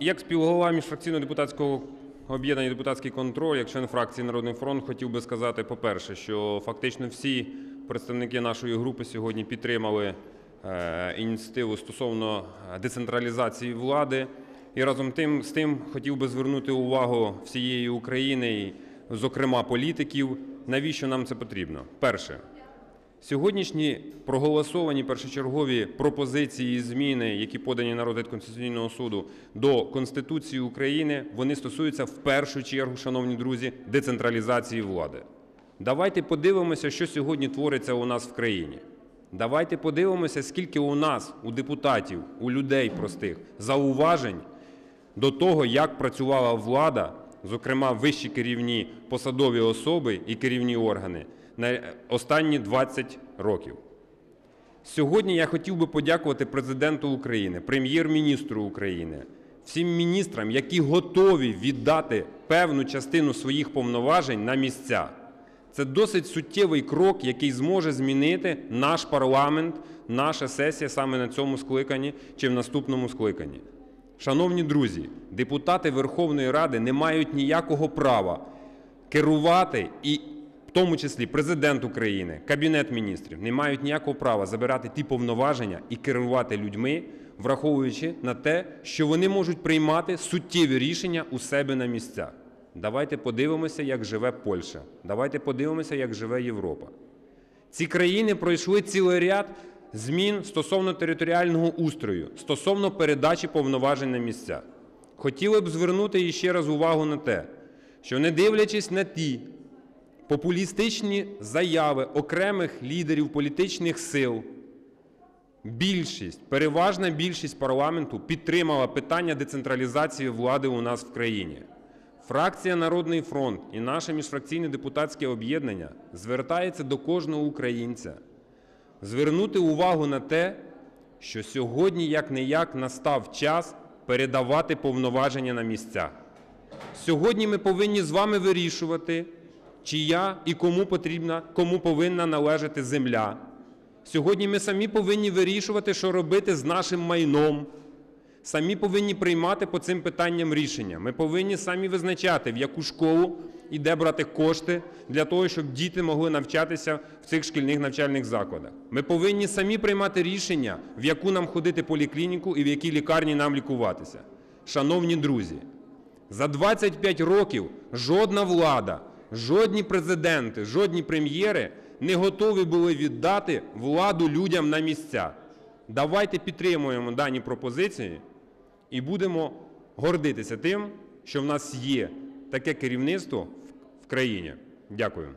Як співголова міжфракційного депутатського об'єднання депутатський контроль, як член фракції Народний фронт, хотів би сказати, по-перше, що фактично всі представники нашої групи сьогодні підтримали е, ініціативу стосовно е, децентралізації влади. І разом з тим хотів би звернути увагу всієї України, і, зокрема політиків, навіщо нам це потрібно. Перше, Сьогоднішні проголосовані першочергові пропозиції і зміни, які подані на розгляд Конституційного суду до Конституції України, вони стосуються в першу чергу, шановні друзі, децентралізації влади. Давайте подивимося, що сьогодні твориться у нас в країні. Давайте подивимося, скільки у нас, у депутатів, у людей простих, зауважень до того, як працювала влада, зокрема вищі керівні посадові особи і керівні органи, на останні 20 років. Сьогодні я хотів би подякувати президенту України, прем'єр-міністру України, всім міністрам, які готові віддати певну частину своїх повноважень на місця. Це досить суттєвий крок, який зможе змінити наш парламент, наша сесія саме на цьому скликанні чи в наступному скликанні. Шановні друзі, депутати Верховної Ради не мають ніякого права керувати і тому числі президент України, Кабінет міністрів не мають ніякого права забирати ті повноваження і керувати людьми, враховуючи на те, що вони можуть приймати суттєві рішення у себе на місцях. Давайте подивимося, як живе Польща. Давайте подивимося, як живе Європа. Ці країни пройшли цілий ряд змін стосовно територіального устрою, стосовно передачі повноважень на місця. Хотіли б звернути іще раз увагу на те, що не дивлячись на ті популістичні заяви окремих лідерів політичних сил, більшість, переважна більшість парламенту підтримала питання децентралізації влади у нас в країні. Фракція Народний фронт і наше міжфракційне депутатське об'єднання звертається до кожного українця звернути увагу на те, що сьогодні як не як настав час передавати повноваження на місця. Сьогодні ми повинні з вами вирішувати, чия і кому потрібна, кому повинна належати земля. Сьогодні ми самі повинні вирішувати, що робити з нашим майном. Самі повинні приймати по цим питанням рішення. Ми повинні самі визначати, в яку школу і де брати кошти для того, щоб діти могли навчатися в цих шкільних навчальних закладах. Ми повинні самі приймати рішення, в яку нам ходити поліклініку і в якій лікарні нам лікуватися. Шановні друзі, за 25 років жодна влада, жодні президенти, жодні прем'єри не готові були віддати владу людям на місця. Давайте підтримуємо дані пропозиції і будемо гордитися тим, що в нас є таке керівництво в- країні. Дякую.